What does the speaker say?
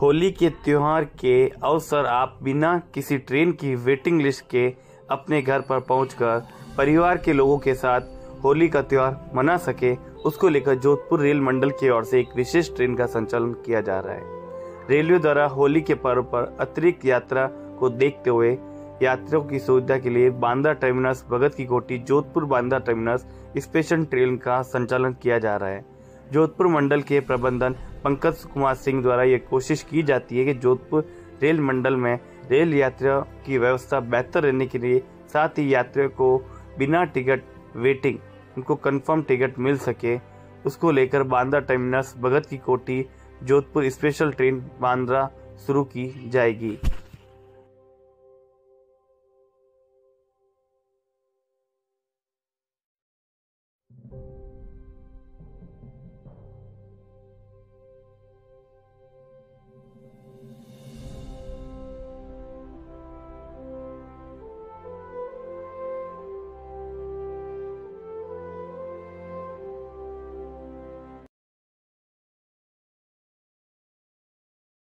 होली के त्योहार के अवसर आप बिना किसी ट्रेन की वेटिंग लिस्ट के अपने घर पर पहुंचकर परिवार के लोगों के साथ होली का त्योहार मना सके, उसको लेकर जोधपुर रेल मंडल की ओर से एक विशेष ट्रेन का संचालन किया जा रहा है। रेलवे द्वारा होली के पर्व पर अतिरिक्त यात्रा को देखते हुए यात्रियों की सुविधा के लिए Banda terminus, Bhagat ki Kothi, Jodhpur Banda terminus special train का संचालन किया जा रहा है। जोधपुर मंडल के प्रबंधन पंकज कुमार सिंह द्वारा ये कोशिश की जाती है कि जोधपुर रेल मंडल में रेल यात्रियों की व्यवस्था बेहतर रहने के लिए साथ ही यात्रियों को बिना टिकट वेटिंग, उनको कंफर्म टिकट मिल सके। उसको लेकर Bandra terminus, Bhagat ki Kothi, Jodhpur special train Bandra शुरू की जाएगी।